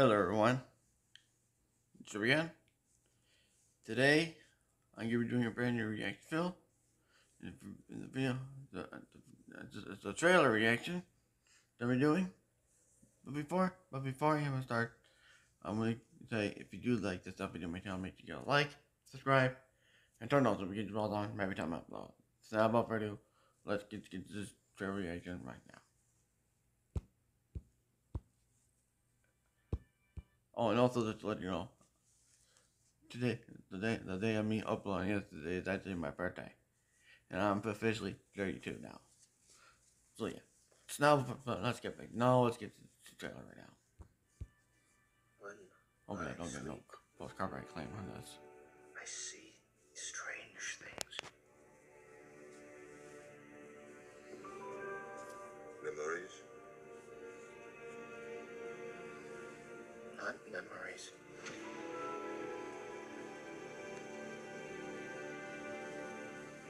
Hello everyone, it's again. Today, I'm going to be doing a brand new reaction film. In the video, the, the, a trailer reaction that we're doing. But before, but before I even start, I'm going to say if you do like this stuff video my channel, make sure you go like, subscribe, and turn on so we get all on every time I upload. So about further ado, let's get, get to this trailer reaction right now. Oh, and also just to let you know, today, the day, the day of me uploading yesterday is actually my birthday, and I'm officially 32 now. So yeah, so now let's get back. No, let's get to the trailer right now. When Okay, I don't get no sleep, post copyright claim on this. I see strange things. Memories? Not memories.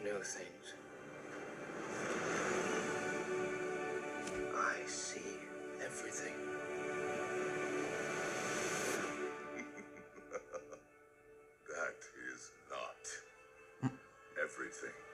New things. I see everything. That is not everything.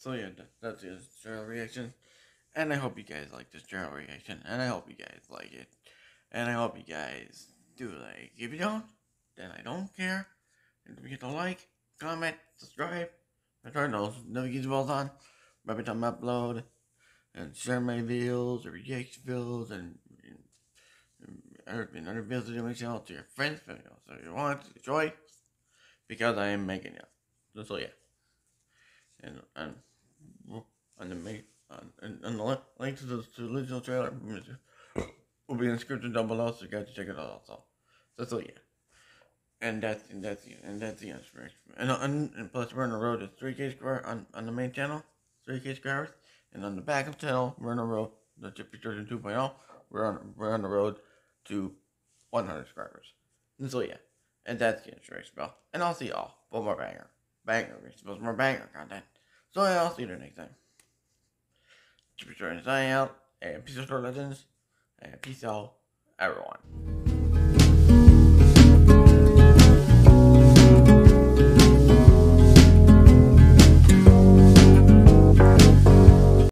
So yeah, that, that's the general reaction, and I hope you guys like this general reaction, and I hope you guys like it, and I hope you guys do like. If you don't, then I don't care. And don't forget to like, comment, subscribe, and turn those notification bells on every time I upload, and share my videos or reaction videos and. and and other videos to my channel to your friends' videos. So you want to enjoy because I am making it. So yeah and and on the main on, and, the li- link to the, to the original trailer will be in the description down below, so you guys check it out also. So so yeah, and that's and that's and that's the answer. And, and and plus we're on the road to three K square on on the main channel, three K squares, and on the back backup channel we're on the road the Chippy Version 2.0. We're on we're on the road to 100 subscribers. And so yeah, and that's the insurance spell. And I'll see y'all for more banger, banger, for more banger content. So yeah, I'll see you there next time. Jeffrey signing out, and peace out, Legends, and peace out, everyone.